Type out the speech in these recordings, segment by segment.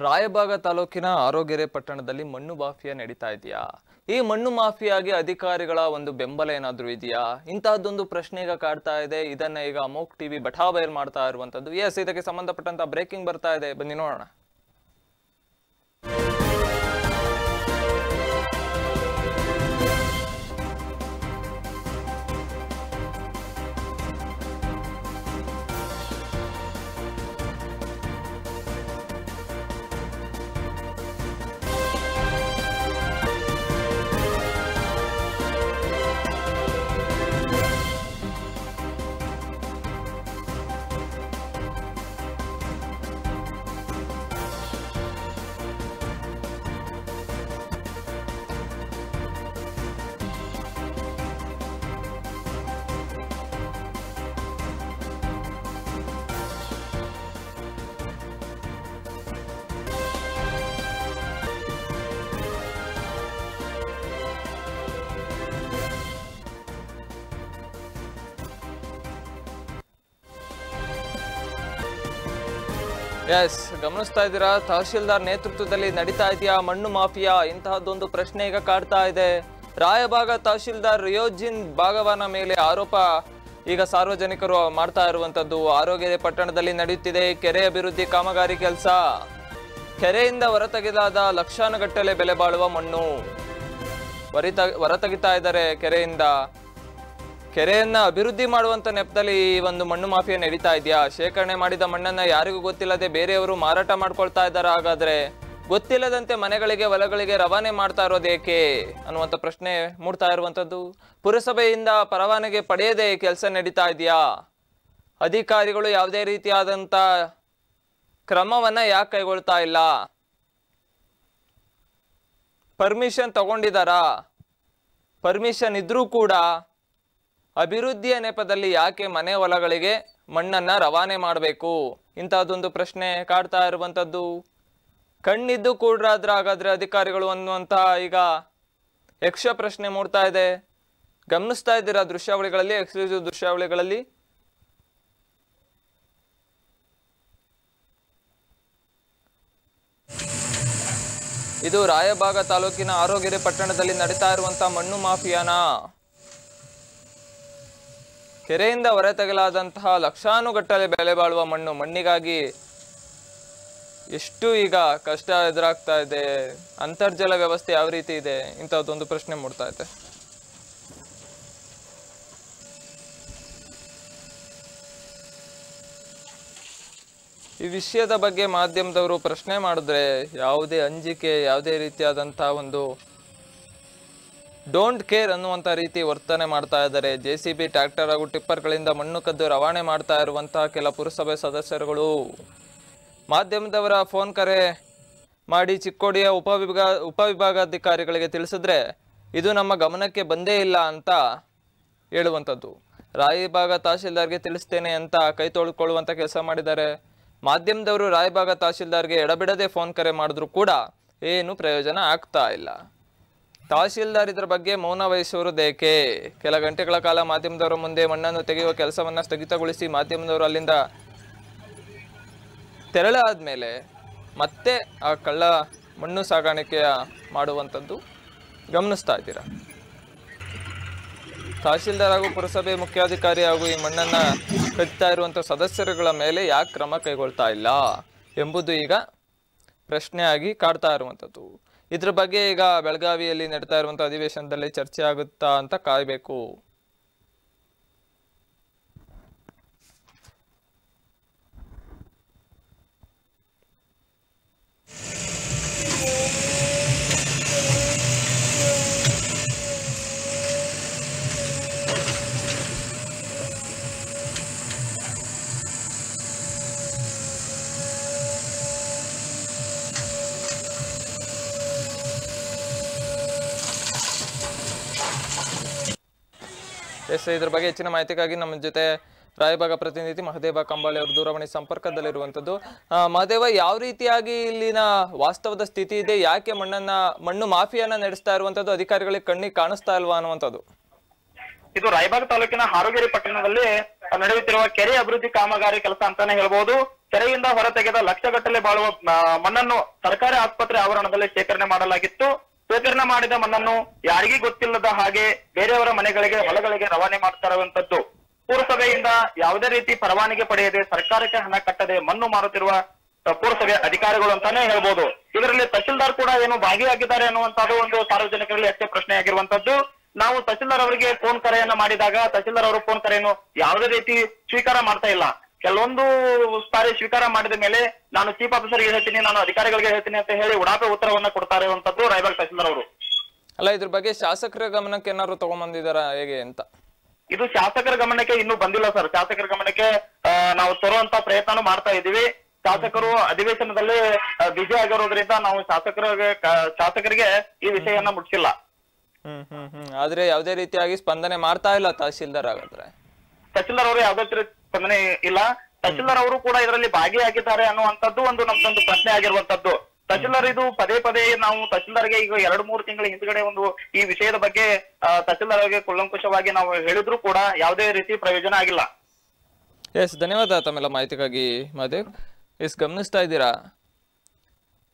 ರಾಯಬಾಗ ತಾಲೂಕಿನ ಆರೋಗ್ಯರೆ ಪಟ್ಟಣದಲ್ಲಿ ಮಣ್ಣು ಮಾಫಿಯಾ ನಡೀತಾ ಇದೆಯಾ? ಈ ಮಣ್ಣು ಮಾಫಿಯಾಗೆ ಅಧಿಕಾರಿಗಳ ಒಂದು ಬೆಂಬಲ ಏನಾದ್ರೂ ಇದೆಯಾ? ಇಂತಹದ್ದೊಂದು ಪ್ರಶ್ನೆ ಈಗ ಕಾಡ್ತಾ ಇದೆ. ಇದನ್ನ ಈಗ ಅಮೋಕ್ ಟಿವಿ ಬಠಾಬೈರ್ ಮಾಡ್ತಾ ಇರುವಂತದ್ದು. ಎಸ್ ಇದಕ್ಕೆ ಸಂಬಂಧಪಟ್ಟಂತ ಬ್ರೇಕಿಂಗ್ ಬರ್ತಾ ಇದೆ. ಬನ್ನಿ ನೋಡೋಣ. ಎಸ್ ಗಮನಿಸ್ತಾ ಇದ್ದೀರಾ? ತಹಶೀಲ್ದಾರ್ ನೇತೃತ್ವದಲ್ಲಿ ನಡೀತಾ ಇದೆಯಾ? ಮಣ್ಣು ಮಾಫಿಯಾ? ಇಂತಹದ್ದೊಂದು ಪ್ರಶ್ನೆ ಈಗ ಕಾಡ್ತಾ ಇದೆ. ರಾಯಭಾಗ ತಹಶೀಲ್ದಾರ್ ರಿಯೋಜಿನ್ ಭಾಗವನ ಮೇಲೆ ಆರೋಪ. ಈಗ ಸಾರ್ವಜನಿಕರು ಮಾಡ್ತಾ ಇರುವಂತದ್ದು ಆರೋಗ್ಯ ಪಟ್ಟಣದಲ್ಲಿ ನಡೆಯುತ್ತಿದೆ. ಕೆರೆ ಅಭಿವೃದ್ಧಿ ಕಾಮಗಾರಿ ಕೆಲಸ. ಕೆರೆಯಿಂದ ಹೊರತೆಗೆದಾದ ಲಕ್ಷಾನುಗಟ್ಟಲೆ ಬೆಲೆ ಬಾಳುವ ಮಣ್ಣು. ಹೊರಿತ ಹೊರತೆಗಿತಾ ಇದ್ದಾರೆ ಕೆರೆಯಿಂದ. ಕೆರೆಯನ್ನ ಅಭಿವೃದ್ಧಿ ಮಾಡುವಂತ ನೆಪದಲ್ಲಿ ಈ ಒಂದು ಮಣ್ಣು ಮಾಫಿಯಾ ನಡೀತಾ ಇದೆಯಾ? ಶೇಖರಣೆ ಮಾಡಿದ ಮಣ್ಣನ್ನ ಯಾರಿಗೂ ಗೊತ್ತಿಲ್ಲದೆ ಬೇರೆಯವರು ಮಾರಾಟ ಮಾಡ್ಕೊಳ್ತಾ ಇದ್ದಾರೆ? ಹಾಗಾದ್ರೆ ಗೊತ್ತಿಲ್ಲದಂತೆ ಮನೆಗಳಿಗೆ, ಹೊಲಗಳಿಗೆ ರವಾನೆ ಮಾಡ್ತಾ ಇರೋದೇಕೆ ಅನ್ನುವಂಥ ಪ್ರಶ್ನೆ ಮೂಡ್ತಾ ಇರುವಂತದ್ದು ಪುರಸಭೆಯಿಂದ ಪರವಾನಗಿ ಪಡೆಯದೆ ಕೆಲಸ ನಡೀತಾ ಇದೆಯಾ? ಅಧಿಕಾರಿಗಳು ಯಾವುದೇ ರೀತಿಯಾದಂತ ಕ್ರಮವನ್ನ ಯಾಕೆ ಕೈಗೊಳ್ತಾ ಇಲ್ಲ? ಪರ್ಮಿಷನ್ ತಗೊಂಡಿದಾರಾ ಪರ್ಮಿಷನ್ ಇದ್ರೂ ಕೂಡ ಅಭಿವೃದ್ಧಿಯ ನೆಪದಲ್ಲಿ ಯಾಕೆ ಮನೆ ಹೊಲಗಳಿಗೆ ಮಣ್ಣನ್ನ ರವಾನೆ ಮಾಡಬೇಕು? ಇಂಥದ್ದೊಂದು ಪ್ರಶ್ನೆ ಕಾಡ್ತಾ ಇರುವಂತದ್ದು ಕಣ್ಣಿದ್ದು ಕೂಡ್ರಾದ್ರೆ ಹಾಗಾದ್ರೆ ಅಧಿಕಾರಿಗಳು ಅನ್ನುವಂತಹ ಈಗ ಯಕ್ಷ ಪ್ರಶ್ನೆ ಮೂಡ್ತಾ ಇದೆ. ಗಮನಿಸ್ತಾ ಇದ್ದೀರಾ ದೃಶ್ಯಾವಳಿಗಳಲ್ಲಿ, ಎಕ್ಸ್ಕ್ಲೂಸಿವ್ ದೃಶ್ಯಾವಳಿಗಳಲ್ಲಿ? ಇದು ರಾಯಬಾಗ ತಾಲೂಕಿನ ಆರೋಗ್ಯರೆ ಪಟ್ಟಣದಲ್ಲಿ ನಡೀತಾ ಇರುವಂತಹ ಮಣ್ಣು ಮಾಫಿಯಾನ? ಕೆರೆಯಿಂದ ಹೊರತೆಗೆಲಾದಂತಹ ಲಕ್ಷಾನುಗಟ್ಟಲೆ ಬೆಲೆ ಬಾಳುವ ಮಣ್ಣು ಮಣ್ಣಿಗಾಗಿ ಎಷ್ಟು ಈಗ ಕಷ್ಟ ಎದುರಾಗ್ತಾ ಇದೆ, ಅಂತರ್ಜಲ ವ್ಯವಸ್ಥೆ ಯಾವ ರೀತಿ ಇದೆ ಇಂಥದ್ದೊಂದು ಪ್ರಶ್ನೆ ಮೂಡ್ತಾ ಇದೆ. ಈ ವಿಷಯದ ಬಗ್ಗೆ ಮಾಧ್ಯಮದವರು ಪ್ರಶ್ನೆ ಮಾಡಿದ್ರೆ ಯಾವುದೇ ಅಂಜಿಕೆ, ಯಾವುದೇ ರೀತಿಯಾದಂತಹ ಒಂದು ಡೋಂಟ್ ಕೇರ್ ಅನ್ನುವಂಥ ರೀತಿ ವರ್ತನೆ ಮಾಡ್ತಾ ಇದ್ದಾರೆ. ಜೆ ಸಿ ಬಿ ಟ್ರ್ಯಾಕ್ಟರ್ ಹಾಗೂ ಟಿಪ್ಪರ್ಗಳಿಂದ ಮಣ್ಣು ಕದ್ದು ರವಾನೆ ಮಾಡ್ತಾ ಇರುವಂತಹ ಕೆಲ ಪುರಸಭೆ ಸದಸ್ಯರುಗಳು. ಮಾಧ್ಯಮದವರ ಫೋನ್ ಕರೆ ಮಾಡಿ ಚಿಕ್ಕೋಡಿಯ ಉಪವಿಭಾಗ ಉಪವಿಭಾಗಾಧಿಕಾರಿಗಳಿಗೆ ತಿಳಿಸಿದ್ರೆ, ಇದು ನಮ್ಮ ಗಮನಕ್ಕೆ ಬಂದೇ ಇಲ್ಲ ಅಂತ ಹೇಳುವಂಥದ್ದು. ರಾಯಿಭಾಗ ತಹಶೀಲ್ದಾರ್ಗೆ ತಿಳಿಸ್ತೇನೆ ಅಂತ ಕೈ ತೊಳ್ಕೊಳ್ಳುವಂಥ ಕೆಲಸ ಮಾಡಿದ್ದಾರೆ. ಮಾಧ್ಯಮದವರು ರಾಯಿಭಾಗ ತಹಶೀಲ್ದಾರ್ಗೆ ಎಡಬಿಡದೆ ಫೋನ್ ಕರೆ ಮಾಡಿದ್ರು ಕೂಡ ಏನು ಪ್ರಯೋಜನ ಆಗ್ತಾ ಇಲ್ಲ. ತಹಶೀಲ್ದಾರ್ ಇದ್ರ ಬಗ್ಗೆ ಮೌನ ವಹಿಸುವುದೇಕೆ ಕೆಲ ಗಂಟೆಗಳ ಕಾಲ ಮಾಧ್ಯಮದವರ ಮುಂದೆ ಮಣ್ಣನ್ನು ತೆಗೆಯುವ ಕೆಲಸವನ್ನ ಸ್ಥಗಿತಗೊಳಿಸಿ ಮಾಧ್ಯಮದವರು ಅಲ್ಲಿಂದ ತೆರಳಾದ್ಮೇಲೆ ಮತ್ತೆ ಆ ಕಳ್ಳ ಮಣ್ಣು ಸಾಗಾಣಿಕೆಯ ಮಾಡುವಂಥದ್ದು ಗಮನಿಸ್ತಾ ಇದ್ದೀರಾ? ತಹಶೀಲ್ದಾರ್ ಹಾಗೂ ಪುರಸಭೆ ಮುಖ್ಯಾಧಿಕಾರಿ ಹಾಗೂ ಈ ಮಣ್ಣನ್ನ ಕಟ್ತಾ ಇರುವಂಥ ಸದಸ್ಯರುಗಳ ಮೇಲೆ ಯಾಕೆ ಕ್ರಮ ಕೈಗೊಳ್ತಾ ಇಲ್ಲ ಎಂಬುದು ಈಗ ಪ್ರಶ್ನೆಯಾಗಿ ಕಾಡ್ತಾ ಇರುವಂಥದ್ದು. ಇದ್ರ ಬಗ್ಗೆ ಈಗ ಬೆಳಗಾವಿಯಲ್ಲಿ ನಡೀತಾ ಇರುವಂತಹ ಅಧಿವೇಶನದಲ್ಲಿ ಚರ್ಚೆ ಆಗುತ್ತಾ ಅಂತ ಕಾಯಬೇಕು. ಎಸ್, ಇದ್ರ ಬಗ್ಗೆ ಹೆಚ್ಚಿನ ಮಾಹಿತಿಗಾಗಿ ನಮ್ಮ ಜೊತೆ ರಾಯಭಾಗ ಪ್ರತಿನಿಧಿ ಮಹದೇವ ಕಂಬಾಳಿ ಅವರು ದೂರವಾಣಿ ಸಂಪರ್ಕದಲ್ಲಿರುವಂತದ್ದು ಮಹದೇವ, ಯಾವ ರೀತಿಯಾಗಿ ಇಲ್ಲಿನ ವಾಸ್ತವದ ಸ್ಥಿತಿ ಇದೆ? ಯಾಕೆ ಮಣ್ಣನ್ನ, ಮಣ್ಣು ಮಾಫಿಯನ್ನ ನಡೆಸ್ತಾ ಇರುವಂತದ್ದು ಅಧಿಕಾರಿಗಳಿಗೆ ಕಣ್ಣಿಗೆ ಕಾಣಿಸ್ತಾ ಇಲ್ವಾ ಅನ್ನುವಂಥದ್ದು. ಇದು ರಾಯಭಾಗ ತಾಲೂಕಿನ ಹಾರೋಗಿರಿ ಪಟ್ಟಣದಲ್ಲಿ ನಡೆಯುತ್ತಿರುವ ಕೆರೆ ಅಭಿವೃದ್ಧಿ ಕಾಮಗಾರಿ ಕೆಲಸ ಅಂತಾನೆ ಹೇಳ್ಬಹುದು ಕೆರೆಯಿಂದ ಹೊರತೆಗೆದ ಲಕ್ಷಗಟ್ಟಲೆ ಬಾಳುವ ಮಣ್ಣನ್ನು ಸರ್ಕಾರಿ ಆಸ್ಪತ್ರೆ ಆವರಣದಲ್ಲಿ ಶೇಖರಣೆ ಮಾಡಲಾಗಿತ್ತು. ಶೇಖರಣೆ ಮಾಡಿದ ಮಣ್ಣನ್ನು ಯಾರಿಗೂ ಗೊತ್ತಿಲ್ಲದ ಹಾಗೆ ಬೇರೆಯವರ ಮನೆಗಳಿಗೆ, ಹೊಲಗಳಿಗೆ ರವಾನೆ ಮಾಡ್ತಾ ಇರುವಂತದ್ದು ಪುರಸಭೆಯಿಂದ ಯಾವುದೇ ರೀತಿ ಪರವಾನಗಿ ಪಡೆಯದೆ ಸರ್ಕಾರಕ್ಕೆ ಹಣ ಕಟ್ಟದೆ ಮಣ್ಣು ಮಾರುತ್ತಿರುವ ಪುರಸಭೆ ಅಧಿಕಾರಿಗಳು ಅಂತಾನೆ ಹೇಳ್ಬೋದು. ಇದರಲ್ಲಿ ತಹಸೀಲ್ದಾರ್ ಕೂಡ ಏನು ಭಾಗಿಯಾಗಿದ್ದಾರೆ ಅನ್ನುವಂತದ್ದು ಒಂದು ಸಾರ್ವಜನಿಕರಲ್ಲಿ ಅಷ್ಟೇ ಪ್ರಶ್ನೆ ಆಗಿರುವಂತದ್ದು ನಾವು ತಹಸೀಲ್ದಾರ್ ಅವರಿಗೆ ಫೋನ್ ಕರೆಯನ್ನ ಮಾಡಿದಾಗ ತಹಸೀಲ್ದಾರ್ ಅವರು ಫೋನ್ ಕರೆಯನ್ನು ಯಾವುದೇ ರೀತಿ ಸ್ವೀಕಾರ ಮಾಡ್ತಾ ಇಲ್ಲ. ಕೆಲವೊಂದು ಸಾರಿ ಸ್ವೀಕಾರ ಮಾಡಿದ ಮೇಲೆ ನಾನು ಚೀಫ್ ಆಫೀಸರ್ಗೆ ಹೇಳ್ತೀನಿ ನಾನು ಅಧಿಕಾರಿಗಳಿಗೆ ಹೇಳ್ತೀನಿ ಅಂತ ಹೇಳಿ ಉಡಾಪೆ ಉತ್ತರವನ್ನ ಕೊಡ್ತಾರೆ ಅಂತದ್ದು ರಾಯಬಾಗ್ ತಹಸೀಲ್ದಾರ್ ಅವರು. ಅಲ್ಲ ಇದ್ರ ಬಗ್ಗೆ ಶಾಸಕರ ಗಮನಕ್ಕೆ ಏನಾದ್ರು ತಗೊಂಬಂದಿದಾರಾ ಹೇಗೆ ಅಂತ? ಇದು ಶಾಸಕರ ಗಮನಕ್ಕೆ ಇನ್ನೂ ಬಂದಿಲ್ಲ ಸರ್. ಶಾಸಕರ ಗಮನಕ್ಕೆ ನಾವು ತರುವಂತ ಪ್ರಯತ್ನ ಮಾಡ್ತಾ ಇದೀವಿ ಶಾಸಕರು ಅಧಿವೇಶನದಲ್ಲಿ ಬಿಜಿ ಆಗಿರೋದ್ರಿಂದ ನಾವು ಶಾಸಕರ ಶಾಸಕರಿಗೆ ಈ ವಿಷಯವನ್ನ ಮುಟ್ಸಿಲ್ಲ. ಹ್ಮ್ ಹ್ಮ್ ಹ್ಮ್. ಆದ್ರೆ ಯಾವ್ದೇ ರೀತಿಯಾಗಿ ಸ್ಪಂದನೆ ಮಾಡ್ತಾ ಇಲ್ಲ ತಹಸೀಲ್ದಾರ್ ಹಾಗಾದ್ರೆ. ತಹಸೀಲ್ದಾರ್ ಅವರು ಯಾವ್ದೇ ಸ್ಪಂದನೆ ಇಲ್ಲ. ತಹಶೀಲ್ದಾರ್ ಅವರು ಕೂಡ ಇದರಲ್ಲಿ ಭಾಗಿಯಾಗಿದ್ದಾರೆ ಅನ್ನುವಂಥದ್ದು ಒಂದು ನಮ್ದೊಂದು ಪ್ರಶ್ನೆ ಆಗಿರುವಂತದ್ದು ತಹಶೀಲ್ದಾರ್ ಇದು ಪದೇ ಪದೇ ನಾವು ತಹಶೀಲ್ದಾರ್ಗೆ ಈಗ ಎರಡು ಮೂರು ತಿಂಗಳ ಹಿಂದ್ಗಡೆ ಒಂದು ಈ ವಿಷಯದ ಬಗ್ಗೆ ತಹಶೀಲ್ದಾರ್ ಅವರಿಗೆ ಕೂಲಂಕುಷವಾಗಿ ನಾವು ಹೇಳಿದ್ರು ಕೂಡ ಯಾವುದೇ ರೀತಿ ಪ್ರಯೋಜನ ಆಗಿಲ್ಲ. ಎಸ್ ಧನ್ಯವಾದ ತಮ್ಮೆಲ್ಲ ಮಾಹಿತಿಗಾಗಿ. ಮಹದೇವ್ ಎಸ್ ಗಮನಿಸ್ತಾ ಇದ್ದೀರಾ?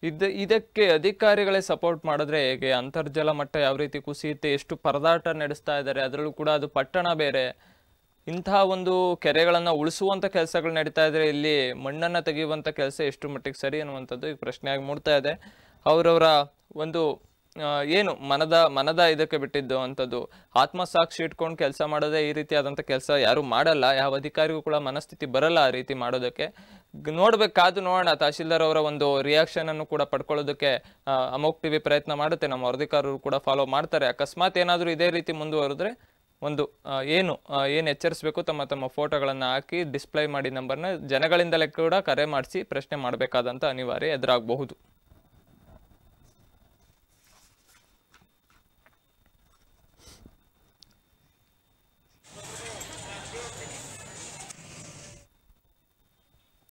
ಇದ ಇದಕ್ಕೆ ಅಧಿಕಾರಿಗಳೇ ಸಪೋರ್ಟ್ ಮಾಡಿದ್ರೆ ಹೇಗೆ? ಅಂತರ್ಜಲ ಮಟ್ಟ ಯಾವ ರೀತಿ ಕುಸಿಯುತ್ತೆ? ಎಷ್ಟು ಪರದಾಟ ನಡೆಸ್ತಾ ಇದ್ದಾರೆ? ಅದರಲ್ಲೂ ಕೂಡ ಅದು ಪಟ್ಟಣ ಬೇರೆ. ಇಂತಹ ಒಂದು ಕೆರೆಗಳನ್ನು ಉಳಿಸುವಂಥ ಕೆಲಸಗಳು ನಡೀತಾ ಇದ್ರೆ ಇಲ್ಲಿ ಮಣ್ಣನ್ನು ತೆಗೆಯುವಂಥ ಕೆಲಸ ಎಷ್ಟು ಮಟ್ಟಿಗೆ ಸರಿ ಅನ್ನುವಂಥದ್ದು ಈಗ ಪ್ರಶ್ನೆಯಾಗಿ ಮೂಡ್ತಾ ಇದೆ. ಅವರವರ ಒಂದು ಏನು ಮನದ ಮನದ ಇದಕ್ಕೆ ಬಿಟ್ಟಿದ್ದು ಅಂಥದ್ದು. ಆತ್ಮಸಾಕ್ಷಿ ಇಟ್ಕೊಂಡು ಕೆಲಸ ಮಾಡೋದೇ ಈ ರೀತಿಯಾದಂಥ ಕೆಲಸ ಯಾರು ಮಾಡಲ್ಲ. ಯಾವ ಅಧಿಕಾರಿಗೂ ಕೂಡ ಮನಸ್ಥಿತಿ ಬರಲ್ಲ ಆ ರೀತಿ ಮಾಡೋದಕ್ಕೆ. ನೋಡಬೇಕಾದ್ರೂ ನೋಡ್ಬೇಕಾದು ನೋಡೋಣ. ತಹಶೀಲ್ದಾರ್ ಅವರ ಒಂದು ರಿಯಾಕ್ಷನ್ ಅನ್ನು ಕೂಡ ಪಡ್ಕೊಳ್ಳೋದಕ್ಕೆ ಅಮೋಕ್ ಟಿವಿ ಪ್ರಯತ್ನ ಮಾಡುತ್ತೆ. ನಮ್ಮ ವರದಿಕಾರರು ಕೂಡ ಫಾಲೋ ಮಾಡ್ತಾರೆ. ಅಕಸ್ಮಾತ್ ಏನಾದರೂ ಇದೇ ರೀತಿ ಮುಂದುವರೆದ್ರೆ ಒಂದು ಏನು ಏನು ಎಚ್ಚರಿಸಬೇಕು ತಮ್ಮ ತಮ್ಮ ಫೋಟೋಗಳನ್ನು ಹಾಕಿ ಡಿಸ್ಪ್ಲೇ ಮಾಡಿ ನಂಬರ್ನ ಜನಗಳಿಂದಲೇ ಕೂಡ ಕರೆ ಮಾಡಿಸಿ ಪ್ರಶ್ನೆ ಮಾಡಬೇಕಾದಂಥ ಅನಿವಾರ್ಯ ಎದುರಾಗಬಹುದು.